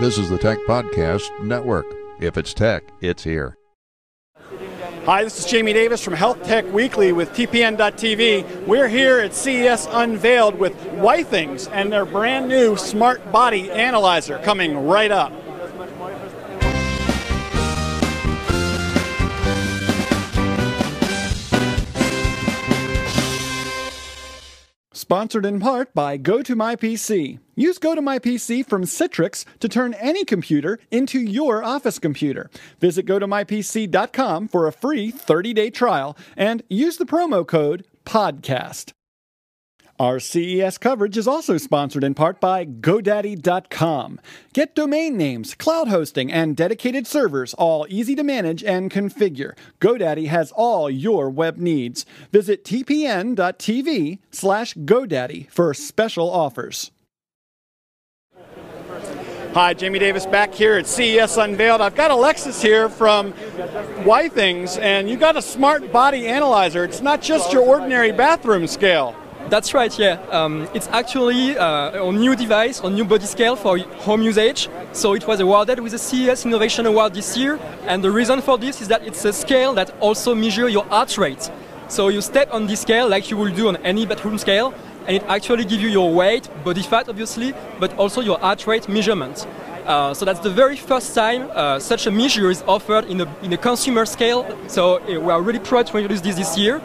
This is the Tech Podcast Network. If it's tech, it's here. Hi, this is Jamie Davis from Health Tech Weekly with TPN.TV. We're here at CES Unveiled with Withings and their brand new Smart Body Analyzer coming right up. Sponsored in part by GoToMyPC. Use GoToMyPC from Citrix to turn any computer into your office computer. Visit GoToMyPC.com for a free 30 day trial and use the promo code PODCAST. Our CES coverage is also sponsored in part by GoDaddy.com. Get domain names, cloud hosting, and dedicated servers all easy to manage and configure. GoDaddy has all your web needs. Visit tpn.tv slash GoDaddy for special offers. Hi, Jamie Davis back here at CES Unveiled. I've got Alexis here from Withings, and you got a smart body analyzer. It's not just your ordinary bathroom scale. That's right, yeah. Um, it's actually uh, a new device, a new body scale for home usage. So it was awarded with the CES Innovation Award this year. And the reason for this is that it's a scale that also measures your heart rate. So you step on this scale like you will do on any bathroom scale, and it actually gives you your weight, body fat obviously, but also your heart rate measurement. Uh, so that's the very first time uh, such a measure is offered in a, in a consumer scale. So uh, we are really proud to introduce this this year.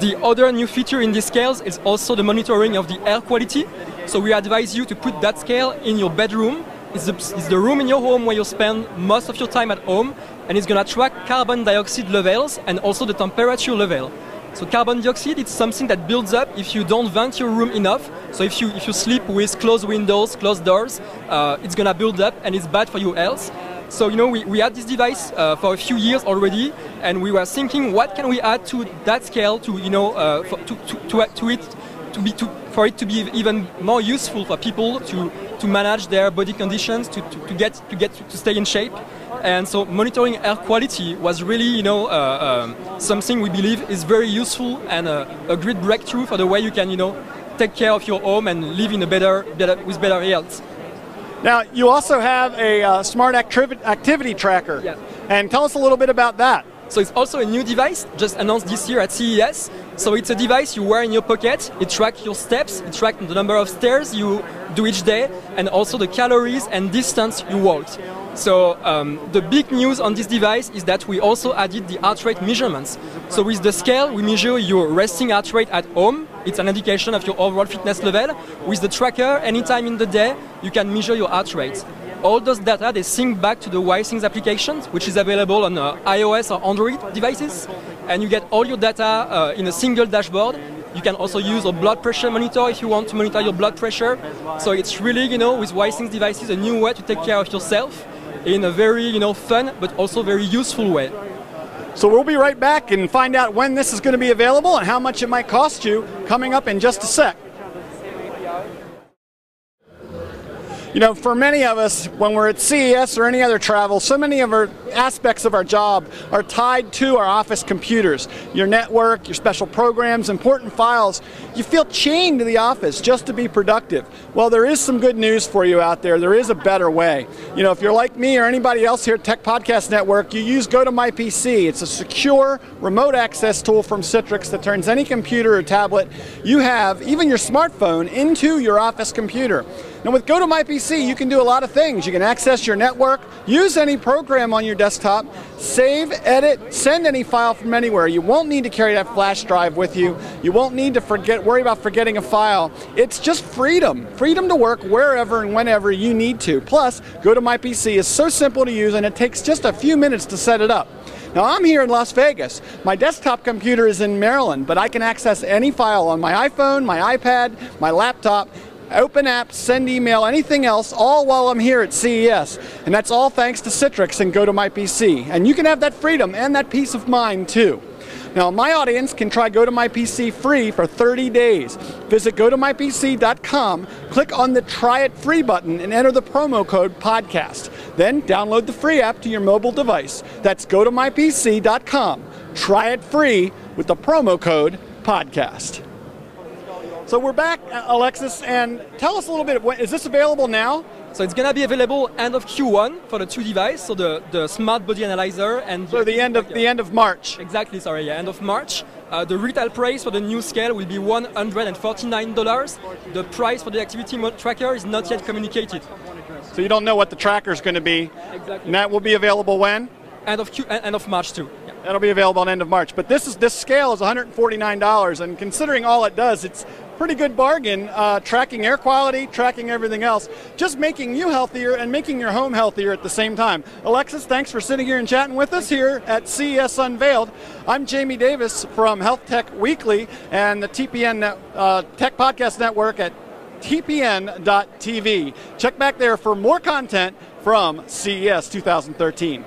The other new feature in these scales is also the monitoring of the air quality. So we advise you to put that scale in your bedroom. It's the, it's the room in your home where you spend most of your time at home, and it's going to track carbon dioxide levels and also the temperature level. So carbon dioxide is something that builds up if you don't vent your room enough. So if you if you sleep with closed windows, closed doors, uh, it's gonna build up and it's bad for your health. So you know, we, we had this device uh, for a few years already, and we were thinking, what can we add to that scale to you know uh, for, to, to, to, to it to be to, for it to be even more useful for people to to manage their body conditions, to, to, to get to get to stay in shape. And so monitoring air quality was really, you know, uh, um, something we believe is very useful and a, a great breakthrough for the way you can, you know, take care of your home and live in a better, better with better health. Now, you also have a uh, smart activi- activity tracker. And tell us a little bit about that. So it's also a new device just announced this year at CES. So it's a device you wear in your pocket. It tracks your steps, it tracks the number of stairs you do each day, and also the calories and distance you walked. So um, the big news on this device is that we also added the heart rate measurements. So with the scale, we measure your resting heart rate at home. It's an indication of your overall fitness level. With the tracker, anytime in the day, you can measure your heart rate. All those data they sync back to the Withings application, which is available on uh, iOS or Android devices, and you get all your data uh, in a single dashboard. You can also use a blood pressure monitor if you want to monitor your blood pressure. So it's really, you know, with Withings devices, a new way to take care of yourself in a very, you know, fun but also very useful way. So we'll be right back and find out when this is going to be available and how much it might cost you coming up in just a sec. You know, for many of us, when we're at CES or any other travel, so many of our aspects of our job are tied to our office computers. Your network, your special programs, important files. You feel chained to the office just to be productive. Well, there is some good news for you out there. There is a better way. You know, if you're like me or anybody else here at Tech Podcast Network, you use GoToMyPC. It's a secure remote access tool from Citrix that turns any computer or tablet you have, even your smartphone, into your office computer. Now with GoToMyPC, you can do a lot of things. You can access your network, use any program on your desktop, save, edit, send any file from anywhere. You won't need to carry that flash drive with you. You won't need to forget worry about forgetting a file. It's just freedom. Freedom to work wherever and whenever you need to. Plus, GoToMyPC is so simple to use and it takes just a few minutes to set it up. Now I'm here in Las Vegas. My desktop computer is in Maryland, but I can access any file on my iPhone, my iPad, my laptop, open apps, send email, anything else, all while I'm here at CES. And that's all thanks to Citrix and GoToMyPC. And you can have that freedom and that peace of mind too. Now, my audience can try GoToMyPC free for 30 days. Visit gotomypc.com, click on the Try It Free button, and enter the promo code PODCAST. Then download the free app to your mobile device. That's gotomypc.com. Try it free with the promo code PODCAST. So we're back, Alexis, and tell us a little bit. Is this available now? So it's going to be available end of Q1 for the two device, so the, the smart body analyzer and So the end of the end of March. Exactly, sorry, yeah, end of March. Uh, the retail price for the new scale will be $149. The price for the activity tracker is not yet communicated. So you don't know what the tracker is going to be. Exactly. And that will be available when? End of Q, end of March too. Yeah. That'll be available on end of March. But this is this scale is $149, and considering all it does, it's pretty good bargain. Uh, tracking air quality, tracking everything else, just making you healthier and making your home healthier at the same time. Alexis, thanks for sitting here and chatting with us here at CES Unveiled. I'm Jamie Davis from Health Tech Weekly and the TPN uh, Tech Podcast Network at tpn.tv. Check back there for more content from CES 2013.